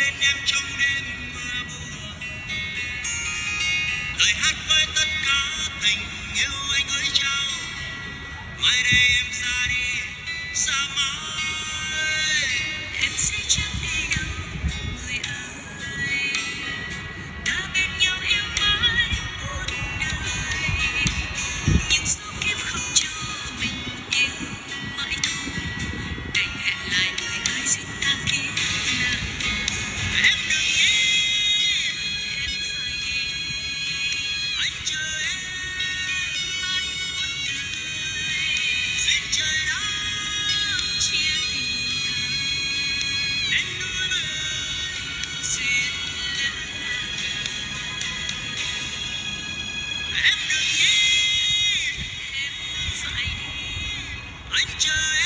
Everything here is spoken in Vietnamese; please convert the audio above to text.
tên em trong đêm mưa buồn lời hát với tất cả tình yêu. Jai